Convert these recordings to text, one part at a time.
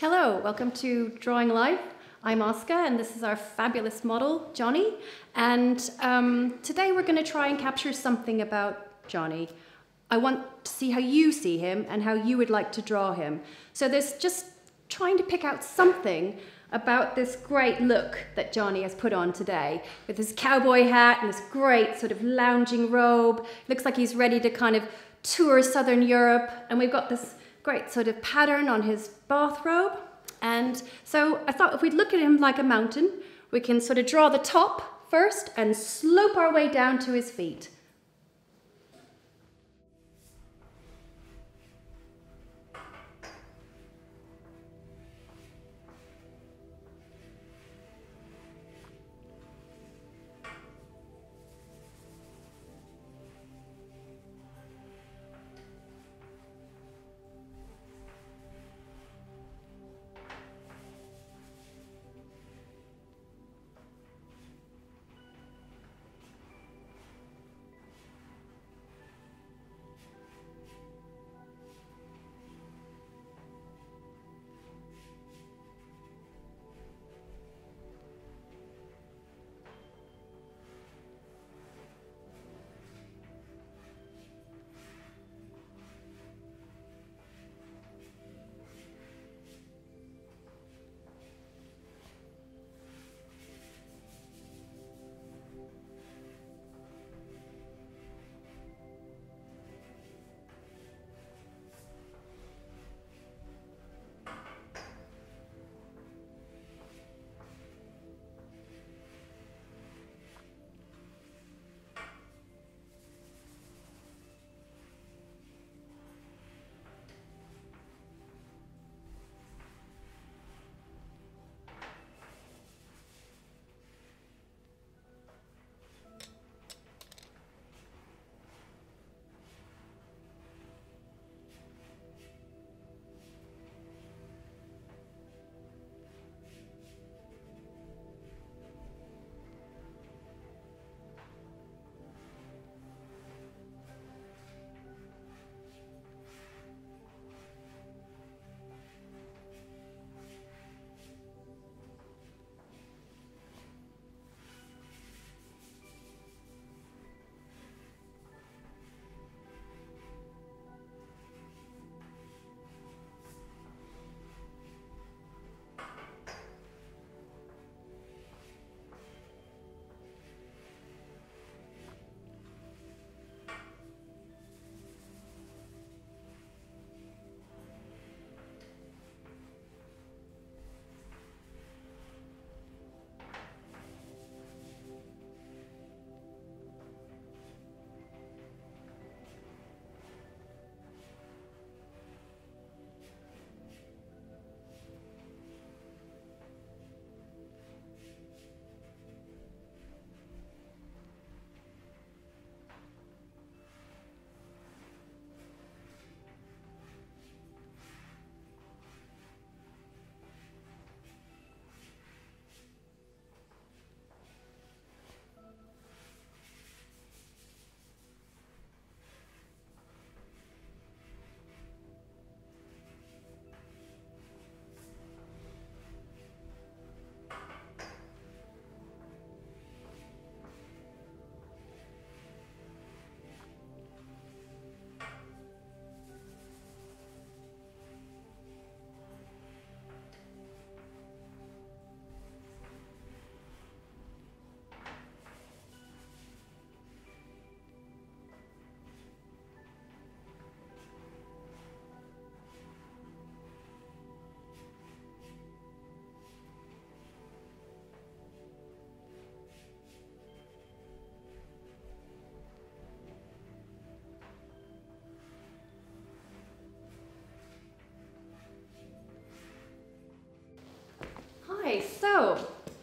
Hello, welcome to Drawing Life. I'm Oscar, and this is our fabulous model, Johnny. And um, today we're going to try and capture something about Johnny. I want to see how you see him and how you would like to draw him. So there's just trying to pick out something about this great look that Johnny has put on today with his cowboy hat and this great sort of lounging robe. Looks like he's ready to kind of tour Southern Europe. And we've got this great sort of pattern on his bathrobe. And so I thought if we'd look at him like a mountain, we can sort of draw the top first and slope our way down to his feet.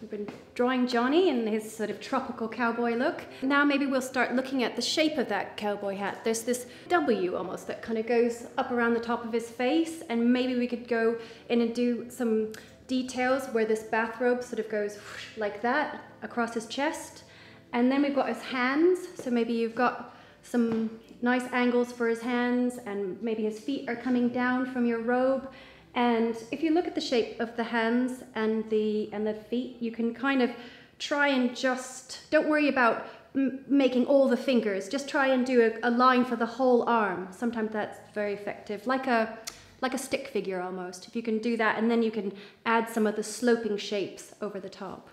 We've been drawing Johnny in his sort of tropical cowboy look. Now maybe we'll start looking at the shape of that cowboy hat. There's this W almost that kind of goes up around the top of his face and maybe we could go in and do some details where this bathrobe sort of goes like that across his chest. And then we've got his hands, so maybe you've got some nice angles for his hands and maybe his feet are coming down from your robe And if you look at the shape of the hands and the and the feet, you can kind of try and just don't worry about making all the fingers. Just try and do a, a line for the whole arm. Sometimes that's very effective, like a like a stick figure almost. If you can do that, and then you can add some of the sloping shapes over the top.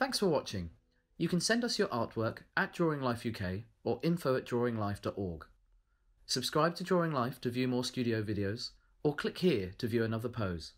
Thanks for watching. You can send us your artwork at Drawing Life UK or info at drawinglife.org. Subscribe to Drawing Life to view more studio videos, or click here to view another pose.